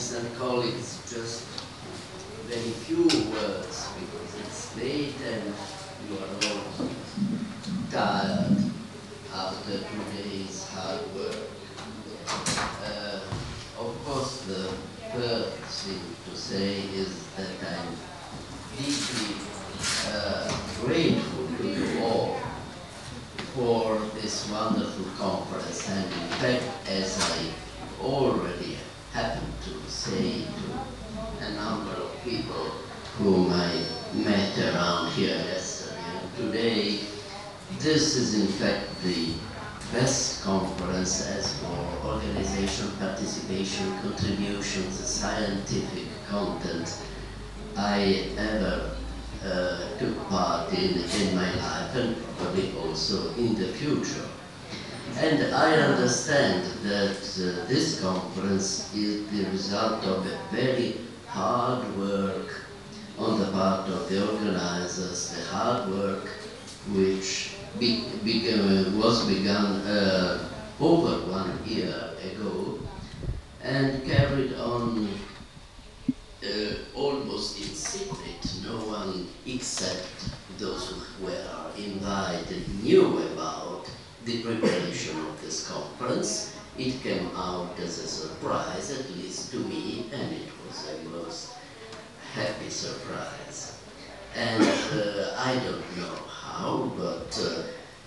friends and colleagues, just very few words because it's late and you are all tired after two days hard work. Uh, of course, the first thing to say is that I'm deeply uh, grateful to you all for this wonderful conference and in fact as I already to say to a number of people whom I met around here yesterday and today, this is in fact the best conference as for organization, participation, contributions, scientific content I ever uh, took part in in my life and probably also in the future. And I understand that uh, this conference is the result of a very hard work on the part of the organizers, the hard work which be, began, was begun uh, over one year ago and carried on uh, almost in secret. No one except those who were invited knew the preparation of this conference. It came out as a surprise, at least to me, and it was a most happy surprise. And uh, I don't know how, but uh,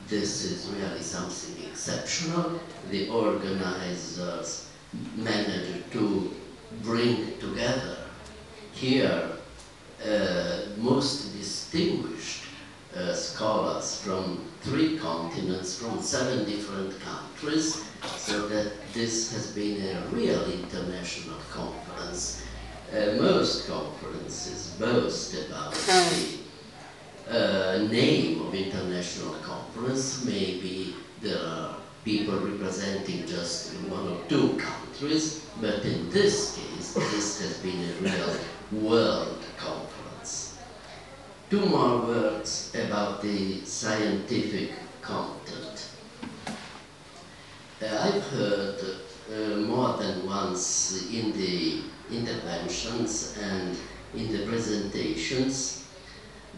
this is really something exceptional. The organizers managed to bring together here uh, most distinguished uh, scholars from three continents, from seven different countries, so that this has been a real international conference. Uh, most conferences boast about the uh, name of international conference. Maybe there are people representing just one or two countries, but in this case, this has been a real world. Two more words about the scientific content. Uh, I've heard uh, more than once in the interventions and in the presentations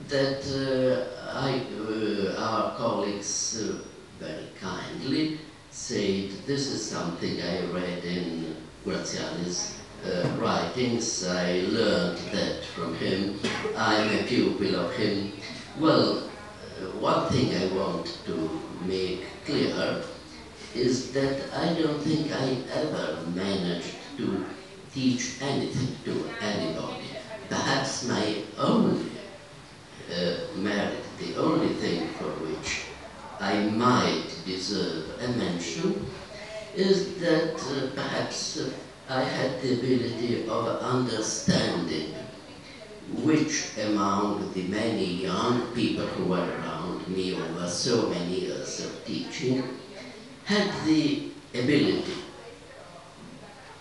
that uh, I, uh, our colleagues uh, very kindly said this is something I read in Graziani's uh, writings. I learned that from him. I'm a pupil of him. Well, uh, one thing I want to make clear is that I don't think I ever managed to teach anything to anybody. Perhaps my only uh, merit, the only thing for which I might deserve a mention, is that uh, perhaps uh, I had the ability of understanding which among the many young people who were around me over so many years of teaching had the ability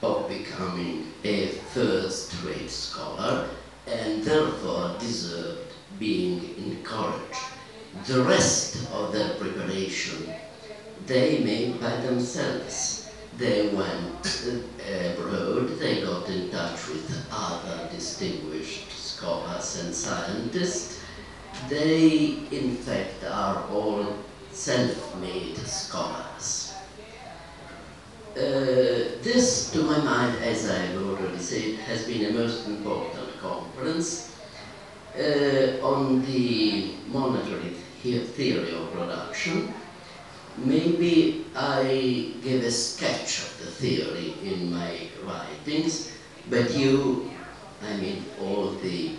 of becoming a first-rate scholar and therefore deserved being encouraged. The rest of their preparation they made by themselves. They went abroad, they got in touch with other distinguished scholars and scientists. They, in fact, are all self-made scholars. Uh, this, to my mind, as I've already said, has been a most important conference uh, on the monetary theory of production. Maybe I give a sketch of the theory in my writings, but you, I mean all the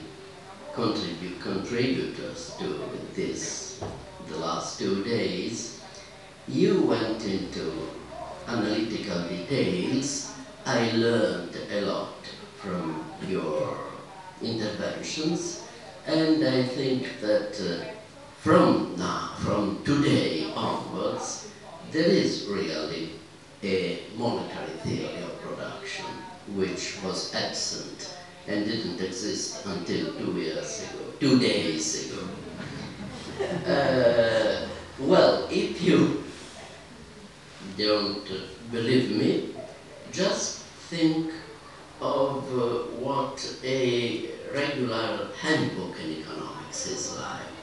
contribu contributors to this, the last two days, you went into analytical details. I learned a lot from your interventions, and I think that uh, from now, from today onwards, there is really a monetary theory of production which was absent and didn't exist until two years ago, two days ago. Uh, well, if you don't believe me, just think of what a regular handbook in economics is like.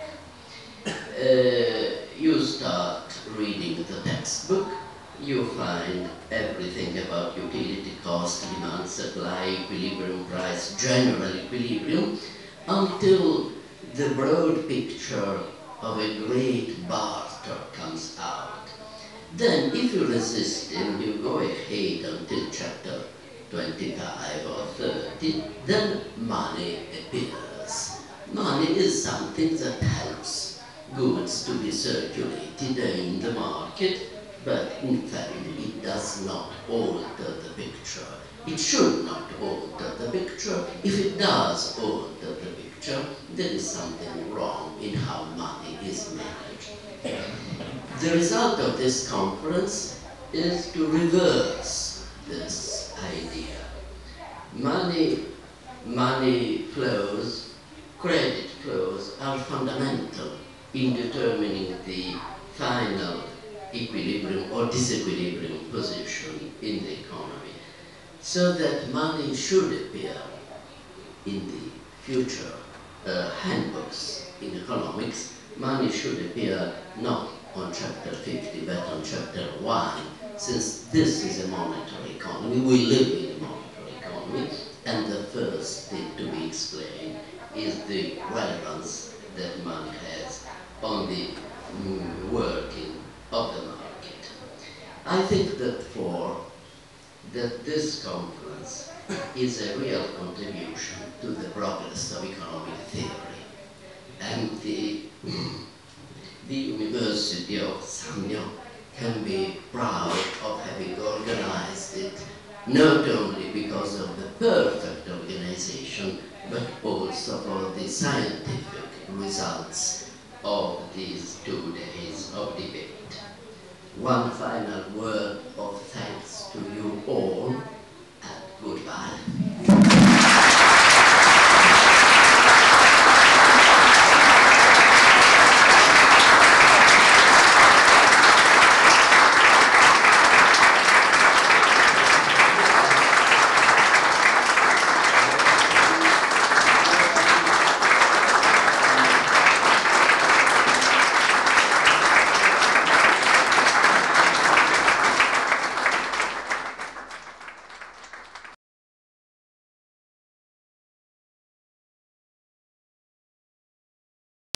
Uh, Uh, you start reading the textbook, you find everything about utility cost, demand, supply, equilibrium, price, general equilibrium, until the broad picture of a great barter comes out. Then, if you resist and you go ahead until chapter 25 or 30, then money appears. Money is something that goods to be circulated in the market, but in fact it does not alter the picture. It should not alter the picture. If it does alter the picture, there is something wrong in how money is managed. The result of this conference is to reverse this idea. Money, money flows, credit flows are fundamental in determining the final equilibrium or disequilibrium position in the economy. So that money should appear in the future uh, handbooks in economics, money should appear not on chapter 50 but on chapter 1, since this is a monetary economy, we live in a monetary economy, and the first thing to be explained is the relevance that money on the mm, working of the market. I think that for that this conference is a real contribution to the progress of economic theory. And the, the University of Sannio can be proud of having organized it, not only because of the perfect organization, but also for the scientific results of these two days of debate. One final word of thanks to you all, and goodbye.